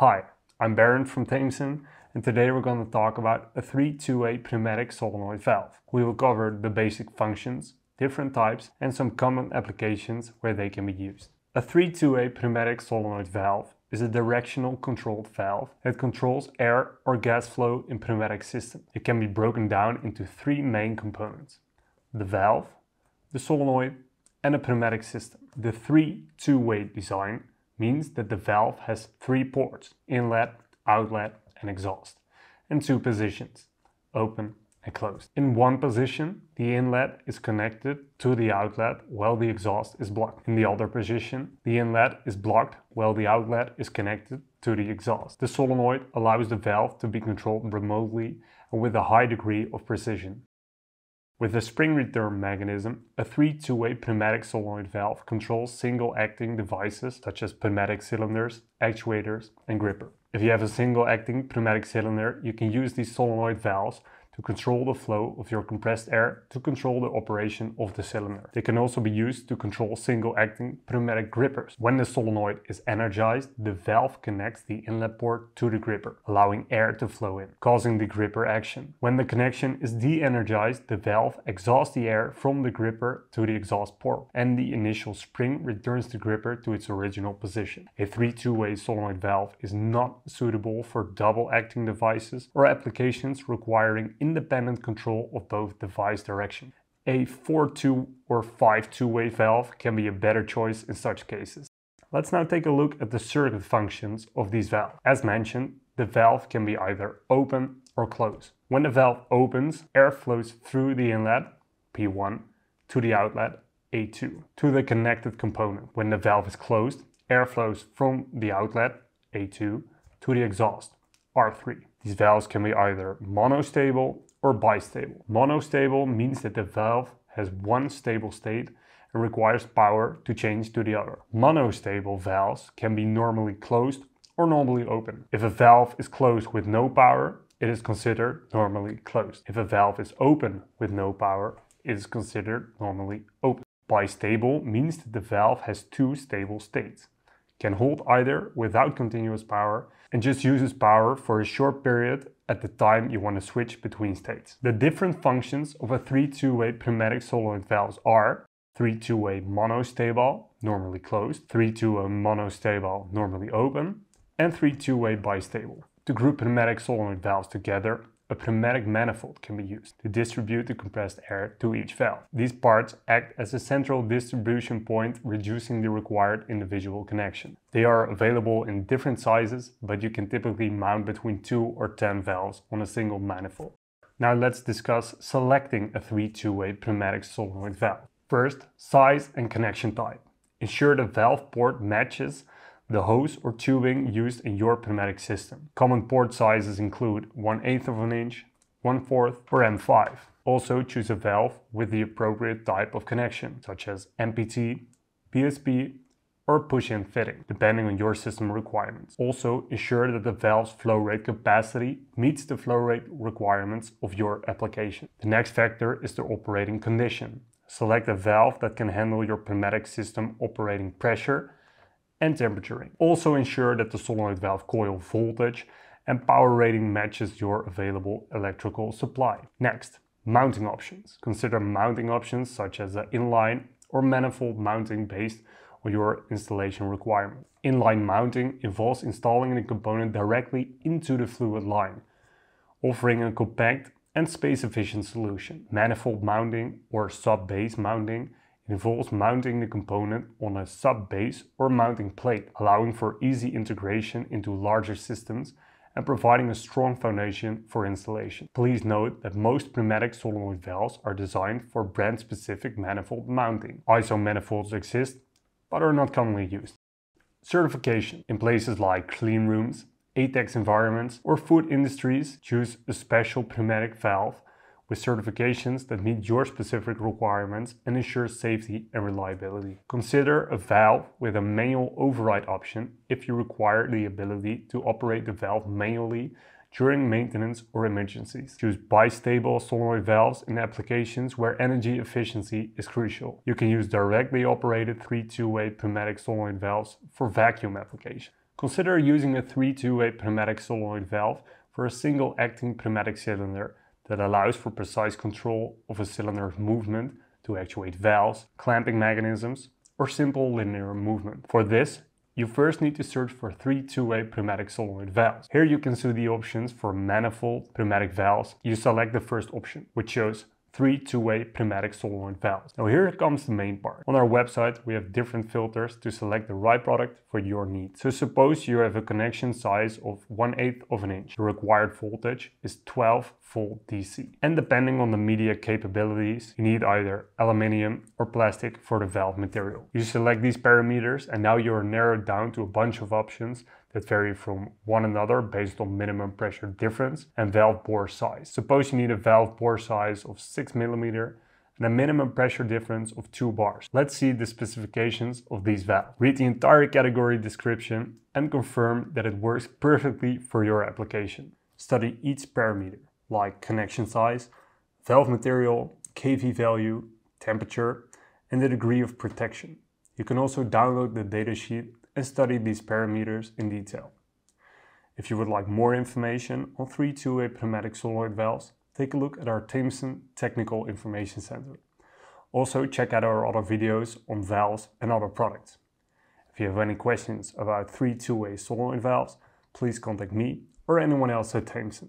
Hi, I'm Barend from Tameson and today we're going to talk about a 3-2-way pneumatic solenoid valve. We will cover the basic functions, different types and some common applications where they can be used. A 3-2-way pneumatic solenoid valve is a directional controlled valve that controls air or gas flow in pneumatic system. It can be broken down into three main components. The valve, the solenoid and a pneumatic system. The 3-2-way design means that the valve has three ports, inlet, outlet and exhaust, and two positions, open and closed. In one position, the inlet is connected to the outlet while the exhaust is blocked. In the other position, the inlet is blocked while the outlet is connected to the exhaust. The solenoid allows the valve to be controlled remotely and with a high degree of precision. With a spring return mechanism, a 3-2-way pneumatic solenoid valve controls single-acting devices such as pneumatic cylinders, actuators and gripper. If you have a single-acting pneumatic cylinder, you can use these solenoid valves to control the flow of your compressed air to control the operation of the cylinder. They can also be used to control single-acting pneumatic grippers. When the solenoid is energized, the valve connects the inlet port to the gripper, allowing air to flow in, causing the gripper action. When the connection is de-energized, the valve exhausts the air from the gripper to the exhaust port, and the initial spring returns the gripper to its original position. A 3-2-way solenoid valve is not suitable for double-acting devices or applications requiring independent control of both device direction. A 4-2 or 5-2-way valve can be a better choice in such cases. Let's now take a look at the circuit functions of these valves. As mentioned, the valve can be either open or closed. When the valve opens, air flows through the inlet, P1, to the outlet, A2, to the connected component. When the valve is closed, air flows from the outlet, A2, to the exhaust, R3. These valves can be either monostable or bistable. Monostable means that the valve has one stable state and requires power to change to the other. Monostable valves can be normally closed or normally open. If a valve is closed with no power, it is considered normally closed. If a valve is open with no power, it is considered normally open. Bistable means that the valve has two stable states can hold either without continuous power and just uses power for a short period at the time you want to switch between states. The different functions of a 3-2-way pneumatic solenoid valves are 3-2-way monostable, normally closed, 3-2-way monostable, normally open, and 3-2-way bistable. To group pneumatic solenoid valves together, a pneumatic manifold can be used to distribute the compressed air to each valve. These parts act as a central distribution point, reducing the required individual connection. They are available in different sizes, but you can typically mount between 2 or 10 valves on a single manifold. Now let's discuss selecting a 3-2-way pneumatic solenoid valve. First, size and connection type. Ensure the valve port matches the hose or tubing used in your pneumatic system. Common port sizes include 1 8 of an inch, 1 4th or M5. Also choose a valve with the appropriate type of connection, such as NPT, BSP or push-in fitting, depending on your system requirements. Also ensure that the valve's flow rate capacity meets the flow rate requirements of your application. The next factor is the operating condition. Select a valve that can handle your pneumatic system operating pressure and temperaturing. Also ensure that the solenoid valve coil voltage and power rating matches your available electrical supply. Next, mounting options. Consider mounting options such as an inline or manifold mounting based on your installation requirement. Inline mounting involves installing the component directly into the fluid line, offering a compact and space-efficient solution. Manifold mounting or sub-base mounting involves mounting the component on a sub-base or mounting plate, allowing for easy integration into larger systems and providing a strong foundation for installation. Please note that most pneumatic solenoid valves are designed for brand-specific manifold mounting. ISO manifolds exist, but are not commonly used. Certification. In places like clean rooms, ATEX environments or food industries, choose a special pneumatic valve with certifications that meet your specific requirements and ensure safety and reliability. Consider a valve with a manual override option if you require the ability to operate the valve manually during maintenance or emergencies. Choose bistable solenoid valves in applications where energy efficiency is crucial. You can use directly operated 3-2-way pneumatic solenoid valves for vacuum applications. Consider using a 3-2-way pneumatic solenoid valve for a single acting pneumatic cylinder that allows for precise control of a cylinder's movement to actuate valves, clamping mechanisms, or simple linear movement. For this, you first need to search for three two-way pneumatic solenoid valves. Here you can see the options for manifold pneumatic valves. You select the first option, which shows three two-way pneumatic solenoid valves. Now here comes the main part. On our website we have different filters to select the right product for your needs. So suppose you have a connection size of 1 8 of an inch. The required voltage is 12 volt DC. And depending on the media capabilities, you need either aluminium or plastic for the valve material. You select these parameters and now you're narrowed down to a bunch of options that vary from one another based on minimum pressure difference and valve bore size. Suppose you need a valve bore size of 6 millimeter and a minimum pressure difference of 2 bars. Let's see the specifications of these valves. Read the entire category description and confirm that it works perfectly for your application. Study each parameter like connection size, valve material, kV value, temperature, and the degree of protection. You can also download the datasheet and study these parameters in detail. If you would like more information on 3-2-way pneumatic solenoid valves, take a look at our Tameson Technical Information Center. Also check out our other videos on valves and other products. If you have any questions about 3-2-way solenoid valves, please contact me or anyone else at Tameson.